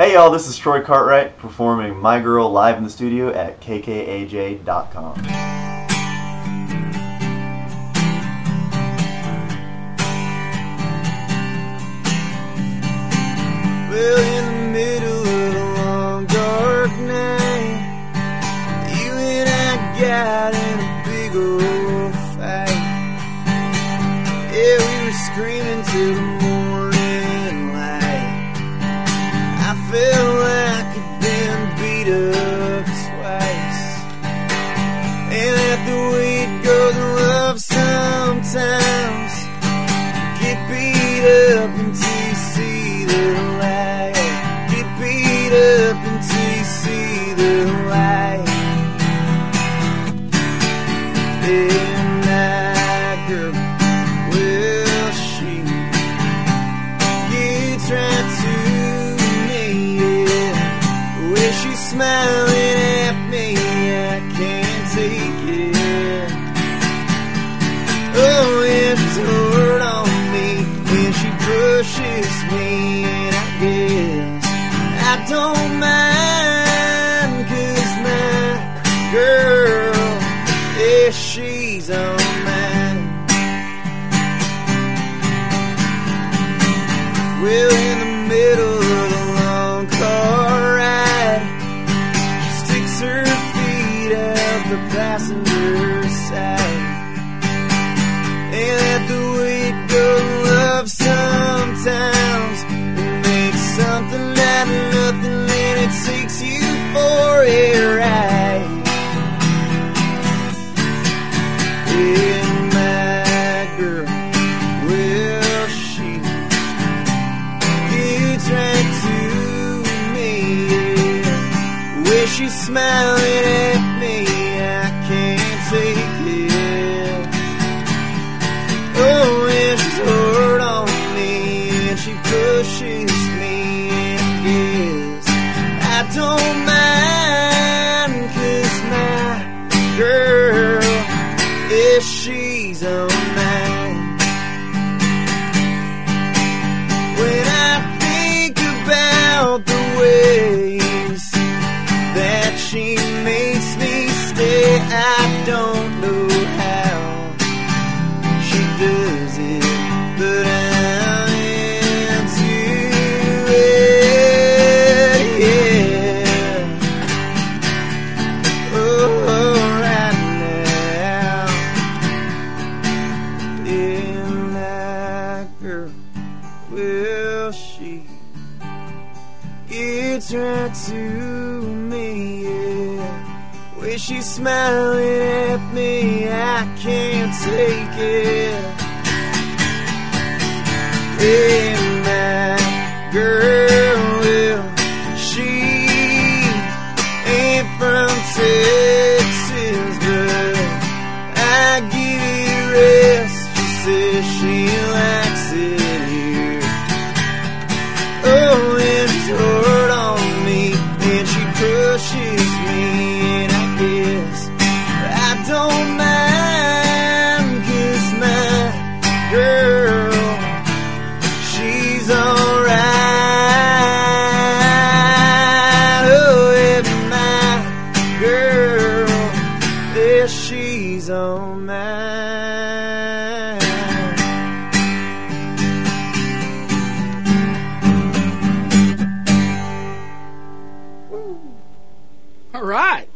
Hey y'all, this is Troy Cartwright performing My Girl live in the studio at kkaj.com. Well, in the middle of a long dark night, you and I got in a big old fight. Yeah, we were screaming till the smiling at me, I can't take it. Oh, and she's hard on me, and she pushes me, and I guess I don't mind, cause my girl, yeah, she's on mine. Well, in the middle the passenger side. And that the it goes, love sometimes it makes something out of nothing, and it takes you for a ride. And my girl, well, she gets right to me. Yeah. Where she's smiling at right to me, yeah. When she's smiling at me, I can't take it. Hey, on mine. All right.